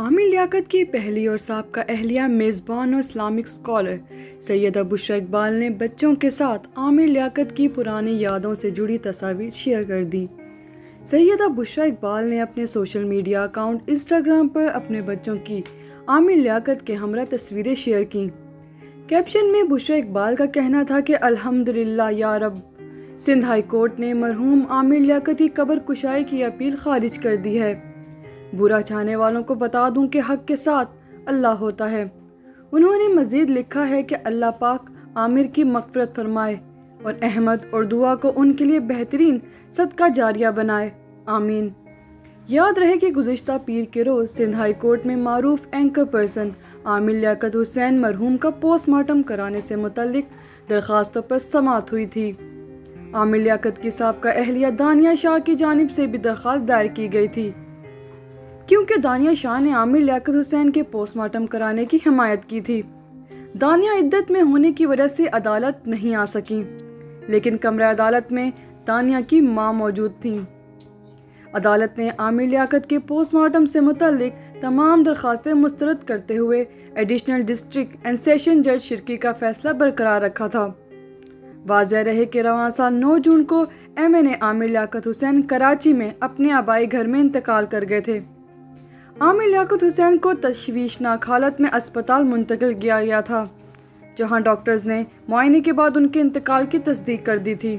आमिर लियाकत की पहली और सबका अहलिया मेज़बान और इस्लामिक स्कॉलर, सैयद अबुशा इकबाल ने बच्चों के साथ आमिर लियाकत की पुरानी यादों से जुड़ी तस्वीर शेयर कर दी। सैयद बुशरा इकबाल ने अपने सोशल मीडिया अकाउंट इंस्टाग्राम पर अपने बच्चों की आमिर लियाकत के हमरा तस्वीरें शेयर की। कैप्शन में बुशरा इकबाल का कहना था कि, अल्हम्दुलिल्लाह, या रब। सिंध हाई कोर्ट ने मरहूम आमिर लियाकत की कबर कुशाई की अपील खारिज कर दी है। बुरा चाहने वालों को बता दूँ कि हक के साथ अल्लाह होता है। उन्होंने मज़ीद लिखा है कि अल्लाह पाक आमिर की मकफरत फरमाए और अहमद और दुआ को उनके लिए बेहतरीन सदका जारिया बनाए। आमीन। याद रहे कि गुज्त पीर के रोज़ सिंध हाई कोर्ट में मरूफ एंकर पर्सन आमिर लियाकत हुसैन मरहूम का पोस्टमार्टम कराने से मुतलिक दरख्वास्तों पर समात हुई थी। आमिर लियाकत की सबका अहलिया दानिया शाह की जानब से भी दरख्वास्त दायर की गई थी। क्योंकि दानिया शाह ने आमिर लियाकत हुसैन के पोस्टमार्टम कराने की हिमायत की थी। दानिया इद्दत में होने की वजह से अदालत नहीं आ सकी, लेकिन कमरा अदालत में दानिया की माँ मौजूद थी। अदालत ने आमिर लियाकत के पोस्टमार्टम से मुतलिक तमाम दरख्वास्तें मुस्तरद करते हुए एडिशनल डिस्ट्रिक्ट एंड सेशन जज शिरकी का फैसला बरकरार रखा था। वाजह रहे कि रवान साल नौ जून को M N A Aamir Liaquat Hussain Karachi में अपने आबाई घर में इंतकाल कर गए थे। आमिर लियाकत हुसैन को तशवीशनाक हालत में अस्पताल मुंतकिल किया गया था, जहाँ डॉक्टर्स ने मुआयने के बाद उनके इंतकाल की तस्दीक कर दी थी।